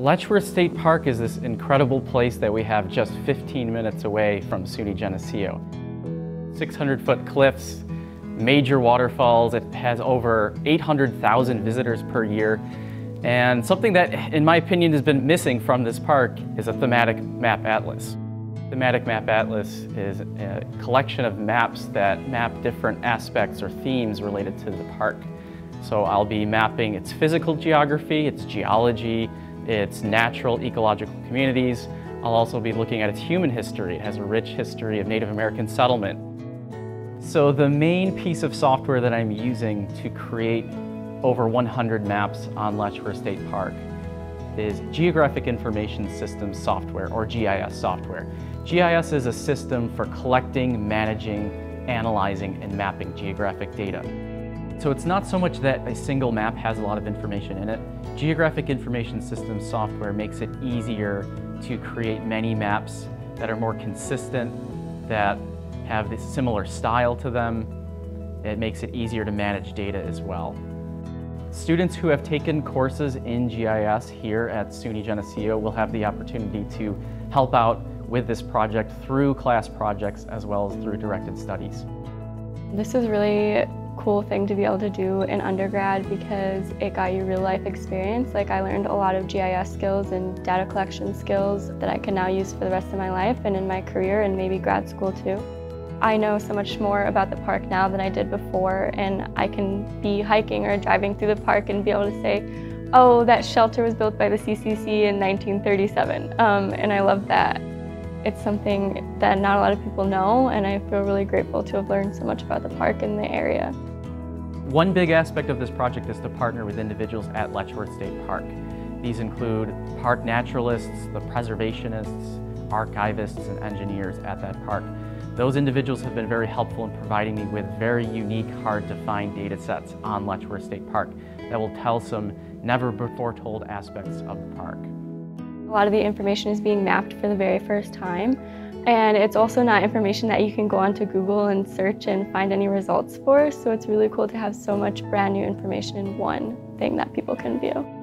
Letchworth State Park is this incredible place that we have just 15 minutes away from SUNY Geneseo. 600 foot cliffs, major waterfalls, it has over 800,000 visitors per year. And something that, in my opinion, has been missing from this park is a thematic map atlas. Thematic Map Atlas is a collection of maps that map different aspects or themes related to the park. So I'll be mapping its physical geography, its geology, its natural ecological communities. I'll also be looking at its human history. It has a rich history of Native American settlement. So the main piece of software that I'm using to create over 100 maps on Letchworth State Park is Geographic Information Systems software, or GIS software. GIS is a system for collecting, managing, analyzing, and mapping geographic data. So it's not so much that a single map has a lot of information in it. Geographic Information Systems software makes it easier to create many maps that are more consistent, that have this similar style to them. It makes it easier to manage data as well. Students who have taken courses in GIS here at SUNY Geneseo will have the opportunity to help out with this project through class projects as well as through directed studies. This is really cool thing to be able to do in undergrad because it got you real life experience. Like I learned a lot of GIS skills and data collection skills that I can now use for the rest of my life and in my career and maybe grad school too. I know so much more about the park now than I did before and I can be hiking or driving through the park and be able to say, oh, that shelter was built by the CCC in 1937. Um, and I love that. It's something that not a lot of people know and I feel really grateful to have learned so much about the park and the area. One big aspect of this project is to partner with individuals at Letchworth State Park. These include park naturalists, the preservationists, archivists, and engineers at that park. Those individuals have been very helpful in providing me with very unique, hard to find data sets on Letchworth State Park that will tell some never before told aspects of the park. A lot of the information is being mapped for the very first time and it's also not information that you can go onto Google and search and find any results for, so it's really cool to have so much brand new information in one thing that people can view.